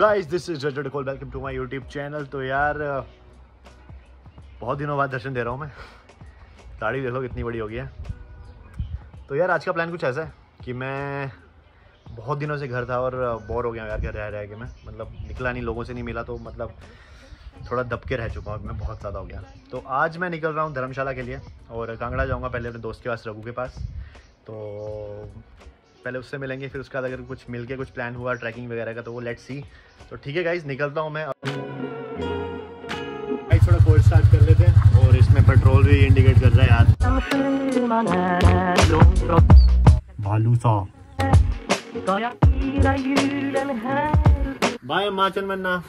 Guys this is जज डकोल welcome to my YouTube channel तो यार, बहुत दिनों बाद दर्शन दे रहा हूँ मैं। दाढ़ी देखो कितनी बड़ी हो गई है। तो यार, आज का प्लान कुछ ऐसा है कि मैं बहुत दिनों से घर था और बोर हो गया यार घर रह रह के मैं? मतलब निकला नहीं, लोगों से नहीं मिला तो मतलब थोड़ा दबके रह चुका हूँ, मैं बहुत ज़्यादा हो गया। तो आज मैं निकल रहा हूँ धर्मशाला के लिए और कांगड़ा जाऊँगा पहले अपने दोस्त के पास, रघु के पास। तो पहले उससे मिलेंगे फिर उसके बाद अगर कुछ मिल के कुछ प्लान हुआ ट्रैकिंग वगैरह का तो वो लेट्स सी तो ठीक है गाइज़ निकलता हूँ मैं गाइस थोड़ा कोल्ड स्टार्ट कर लेते हैं। और इसमें पेट्रोल भी इंडिकेट कर रहा है यार। भालू सा। बाय हिमाचल मन्ना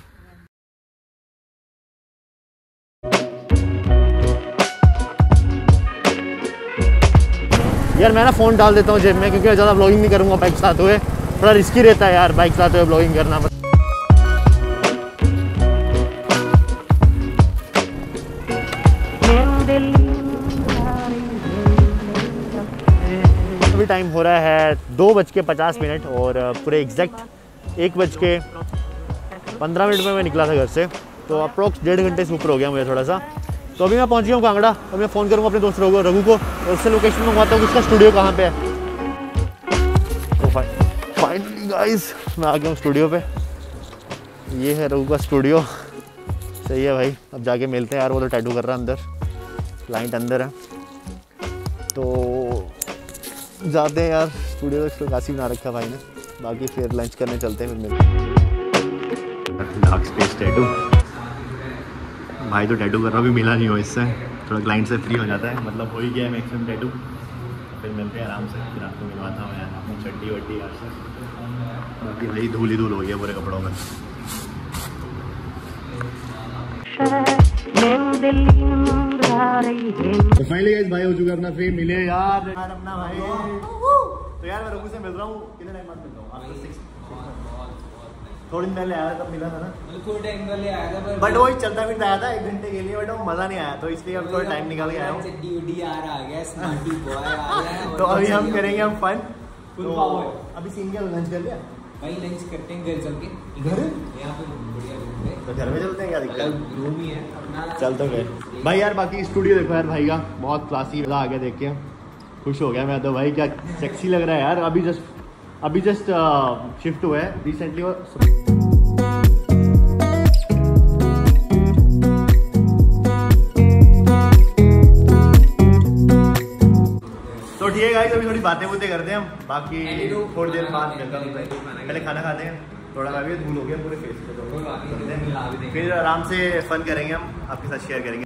यार मैं ना फ़ोन डाल देता हूँ जेब में, क्योंकि ज़्यादा ब्लॉगिंग नहीं करूँगा बाइक साथ हुए। थोड़ा रिस्की रहता है यार बाइक साथ हुए ब्लॉगिंग करना अभी टाइम हो रहा है दो बज के पचास मिनट और पूरे एग्जैक्ट एक बज के पंद्रह मिनट में मैं निकला था घर से। तो अप्रोक्स डेढ़ घंटे से ऊपर हो गया मुझे थोड़ा सा। तो अभी मैं पहुँच गया हूँ कांगड़ा, और मैं फ़ोन करूँगा अपने दोस्त रघु रघु को, और उससे लोकेशन मंगवाता हूँ उसका स्टूडियो कहाँ पे है। तो फाइनली गाइस मैं आ गया हूँ स्टूडियो पे। ये है रघु का स्टूडियो सही है भाई, अब जाके मिलते हैं यार, वो तो टैटू कर रहा है अंदर। क्लाइंट अंदर है। तो जाते हैं यार स्टूडियो में काशी बना रखा भाई ने। बाकी फिर लंच करने चलते हैं, फिर मिलते टैटू भाई तो टैटू कर रहा भी मिला नहीं हो इससे। थोड़ा क्लाइंट से फ्री हो जाता है। मतलब हो ही गया मैक्सिमम टैटू फिर मिलते हैं आराम से। फिर आपको मिलवाता हूँ यार। अपनी चड्डी वड्डी यार से बाकी भाई धूल ही धूल हो गया पूरे कपड़ों में। तो फाइनली गाइस भाई हो चुका अपना फ्री मिले यार। यार अपना भाई। तो यार मैं रघु से मिल रहा हूँ। कितने टाइम बाद मिल रहा हूँ? थोड़ी दिन पहले आया तब मिला था ना। थोड़े टाइम पहले आया था बट वो चलता फिरता आया था एक घंटे के लिए बट वो मज़ा नहीं आया तो इसलिए अब थोड़ा टाइम निकाल के आया हूँ। चड्डी आ रहा आ स्मार्टी बॉय आ गया तो अभी हम करेंगे हम फन तो अभी सीन क्या लंच कर लिया? भाई लंच करते हैं घर चल के घर? यहाँ पे बढ़िया रूम है तो घर में चलते हैं क्या दिक्कत रूम ही है अपना। चल तो गए भाई यार बाकी स्टूडियो देखो यार भाई का बहुत क्लासी मज़ा आ गया देख के। खुश हो गया मैं तो भाई क्या सेक्सी लग रहा है यार। अभी जस्ट अभी जस्ट शिफ्ट हुआ है. रिसेंटली वो तो ठीक है गाइस अभी थोड़ी बातें बुतें करते हैं हम. बाकी थोड़ी देर बाद पहले खाना खाते हैं. थोड़ा मैं भी धूल हो गया पूरे फेस पे तो. फिर आराम से फन करेंगे हम. आपके साथ शेयर करेंगे.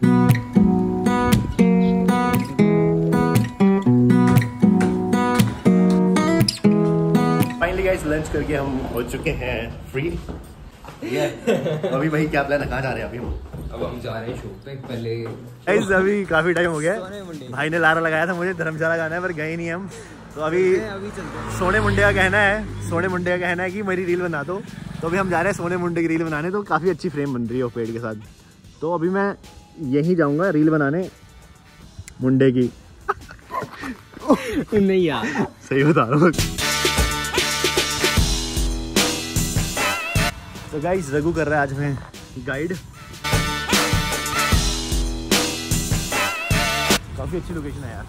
गाइस लंच करके हम हो चुके हैं फ्री अभी भाई क्या प्लान है? कहाँ जा रहे हैं अभी हम? अब हम जा रहे हैं शो पे पहले गाइस अभी काफ़ी टाइम हो गया है। भाई ने लारा लगाया था मुझे धर्मशाला जाना है पर गए नहीं हम। तो अभी अभी सोने मुंडे का कहना है सोने मुंडे का कहना है कि मेरी रील बना दो। तो अभी हम जा रहे हैं सोने मुंडे की रील बनाने तो काफ़ी अच्छी फ्रेम बन रही है पेड़ के साथ। तो अभी मैं यहीं जाऊँगा रील बनाने मुंडे की। नहीं यार। सही बता रहा हूँ। तो गाइस रघु कर रहा है आज मैं गाइड काफ़ी अच्छी लोकेशन है यार।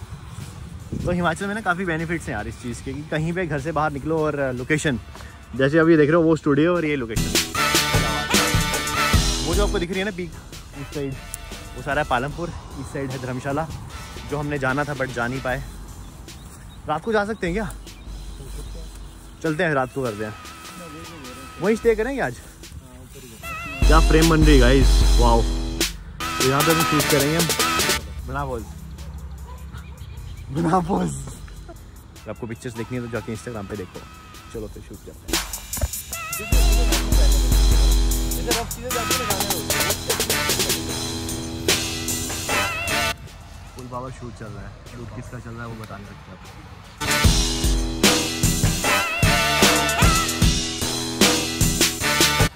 तो हिमाचल में ना काफ़ी बेनिफिट्स हैं यार इस चीज़ के, कि कहीं पे घर से बाहर निकलो और लोकेशन जैसे अभी देख रहे हो वो स्टूडियो और ये लोकेशन वो जो आपको दिख रही है ना पीक इस साइड वो सारा है पालमपुर, इस साइड है धर्मशाला, जो हमने जाना था बट जा नहीं पाए. रात को जा सकते हैं क्या? चलते हैं, रात को करते हैं. वहीं स्टे करेंगे आज? क्या फ्रेम बन रही है गाइस वाओ तो यहाँ पे हम शूट करेंगे बना पोज बना पोज आपको पिक्चर्स देखनी है तो जाके इंस्टाग्राम पे देखो। चलो फिर शूट करते हैं। फुल पावर शूट चल रहा है। शूट किसका चल रहा है वो बता नहीं सकते आपको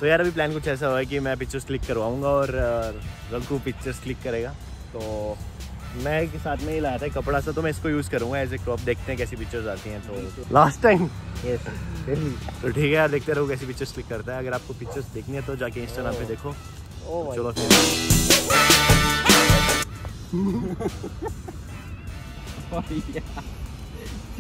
तो यार अभी प्लान कुछ ऐसा हुआ है कि मैं पिक्चर्स क्लिक करवाऊँगा और रघु पिक्चर्स क्लिक करेगा। तो मैं एक साथ में ही लाया था कपड़ा सा तो मैं इसको यूज़ करूँगा एज ए क्रॉप देखते हैं कैसी पिक्चर्स आती हैं तो लास्ट टाइम तो ठीक है यार देखते रहो कैसी पिक्चर्स क्लिक करता है। अगर आपको पिक्चर्स देखनी है तो जाके इंस्टाग्राम पे देखो। Oh चलो फिर।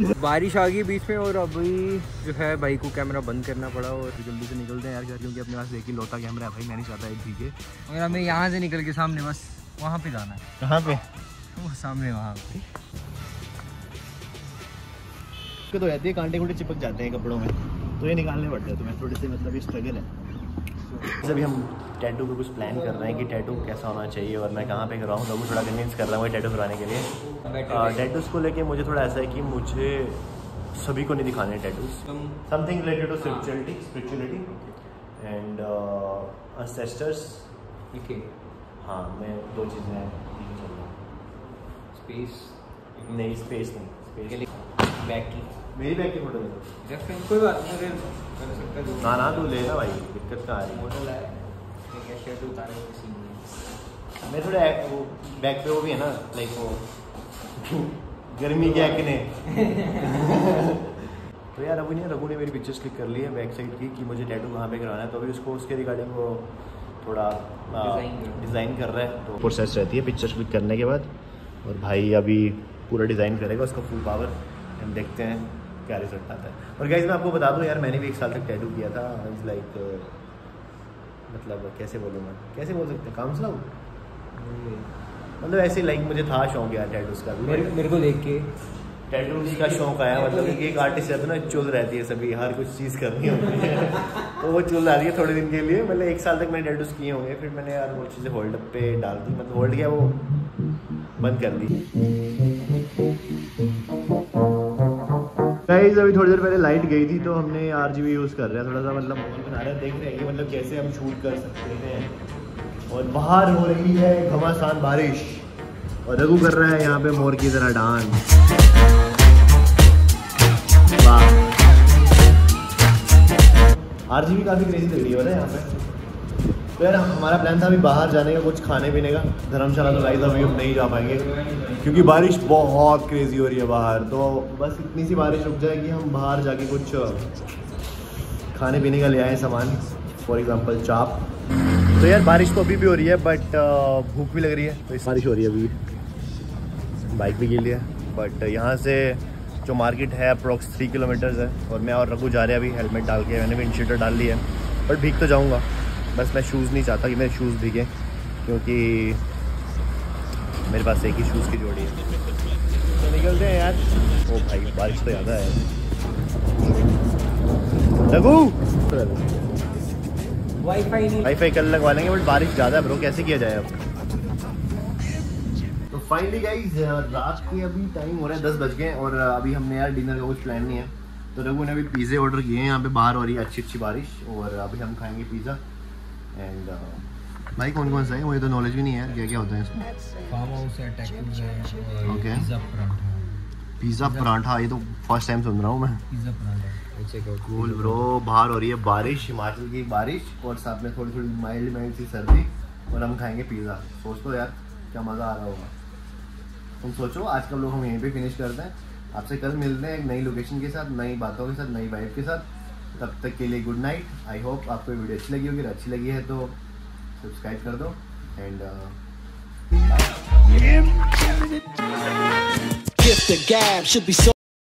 बारिश आ गई बीच में और अभी जो है भाई को कैमरा बंद करना पड़ा और जल्दी से निकलते हैं यार क्योंकि अपने पास एक ही लौता कैमरा है भाई मैं नहीं चाहता एक ठीक है और हमें यहाँ से निकल के सामने बस वहाँ पे जाना है। कहाँ पे? वो सामने वहाँ पे। तो रहती है कांटे कुंटे चिपक जाते हैं कपड़ों में तो ये निकालने पड़ते हैं तुम्हें थोड़ी सी मतलब ये स्ट्रगल है। अभी हम टैटू पे कुछ प्लान कर रहे हैं कि टैटू कैसा होना चाहिए और मैं कहाँ पे करवाऊँ लोगों को थोड़ा कन्विंस कर रहा हूँ टैटू कराने के लिए। टैटूज़ को लेके मुझे थोड़ा ऐसा है कि मुझे सभी को नहीं दिखाने tattoos something related to spirituality spirituality and ancestors okay हाँ मैं दो चीज़ें चल रहा हूँ। स्पेस नहीं स्पेस नहीं स्पेस बैक की मेरी बैग की फ़ोटो ले लो कोई बात नहीं अगर कर सकता है। ना ना तू ले ना भाई दिक्कत कहाँ आ रही है। ठीक है शर्ट उतारे के सीन मैं थोड़ा वो बैक पे वो भी है ना लाइक वो गर्मी के एक्ने तो यार अभी नहीं रघु ने मेरी पिक्चर्स क्लिक कर ली है बैक साइड की कि मुझे टैटू कहाँ पे करवाना है तो अभी उसको उसके रिगार्डिंग वो थोड़ा डिज़ाइन कर रहा है। तो प्रोसेस रहती है पिक्चर्स क्लिक करने के बाद और भाई अभी पूरा डिज़ाइन करेगा उसका फुल पावर हम देखते हैं क्या रिज़ल्ट आता है और गाइज़ मैं आपको बता दूँ यार मैंने भी एक साल तक टैटू किया था। इज़ लाइक मतलब कैसे बोलूँ मैं? कैसे बोल सकते हैं? काम से मतलब ऐसे लाइक मुझे था शौक यार टैटूज का भी। मेरे को देख के। टैटूज का शौक आया मतलब कि एक आर्टिस्ट रहता है ना चुल रहती है सभी हर कुछ चीज़ करनी होती है। तो वो चुल रही है थोड़े दिन के लिए। मतलब एक साल तक मैंने टैटूज किए होंगे फिर मैंने यार वो चीज़ें होल्ड पे डाल दी। मतलब होल्ड किया वो बंद कर दी। गाइस अभी थोड़ी देर पहले लाइट गई थी तो हमने आर जी यूज़ कर रहे हैं। थोड़ा सा मतलब माहौल बना रहे हैं देख रहे हैं कि मतलब कैसे हम शूट कर सकते हैं। और बाहर हो रही है घमासान बारिश। और रघु कर रहा है यहाँ पे मोर की तरह डांस आर जी काफ़ी क्रेजी लग रही है ना यहाँ पे? तो यार हमारा प्लान था अभी बाहर जाने का कुछ खाने पीने का। धर्मशाला तो गाइस अभी हम नहीं जा पाएँगे क्योंकि बारिश बहुत क्रेजी हो रही है बाहर। तो बस इतनी सी बारिश रुक जाए कि हम बाहर जाके कुछ खाने पीने का ले आए सामान। फॉर एग्जांपल चाप। तो यार बारिश तो अभी भी हो रही है बट भूख भी लग रही है। तो इस बारिश हो रही है अभी भी। बाइक भी गिली है बट यहाँ से जो मार्केट है अप्रॉक्स थ्री किलोमीटर्स है और मैं और रघु जा रहे हैं अभी हेलमेट डाल के। मैंने भी शीटर डाल ली है। बट भीग तो जाऊँगा। बस मैं शूज़ नहीं चाहता कि मेरे शूज़ भीगे क्योंकि मेरे पास एक ही शूज़ की जोड़ी है। तो निकलते हैं यार। ओ भाई बारिश तो ज़्यादा है। रघु! वाईफाई नहीं। वाईफाई कल लगवा लेंगे बट बारिश ज़्यादा है ब्रो कैसे किया जाए अब? तो फाइनली गाइस रात के अभी टाइम हो रहा है दस बज गए और अभी हमने यार डिनर का कुछ प्लान नहीं है। तो रघु ने अभी पिज़्ज़े ऑर्डर किए हैं यहाँ पे बाहर हो रही है अच्छी अच्छी बारिश और अभी हम खाएँगे पिज़्ज़ा एंड भाई कौन कौन सा है? मुझे तो नॉलेज भी नहीं है। क्या क्या होता है इसमें? फार्म हाउस है टैटूज है और पिज्जा पराठा पिज़्ज़ा पराठा? ये तो फ़र्स्ट टाइम सुन रहा हूँ मैं। पिज्जा पराठा। कूल ब्रो बाहर हो रही है बारिश हिमाचल की बारिश और साथ में थोड़ी थोड़ी माइल्ड माइल्ड सी सर्दी और हम खाएँगे पिज़्ज़ा सोच तो यार क्या मज़ा आ रहा होगा। तुम सोचो आज का लोग हम यहीं पे फिनिश करते हैं। आपसे कल मिलते हैं एक नई लोकेशन के साथ नई बातों के साथ नई वाइफ के साथ। तब तक के लिए गुड नाइट आई होप आपको वीडियो अच्छी लगी होगी। अगर अच्छी लगी है तो सब्सक्राइब कर दो एंड so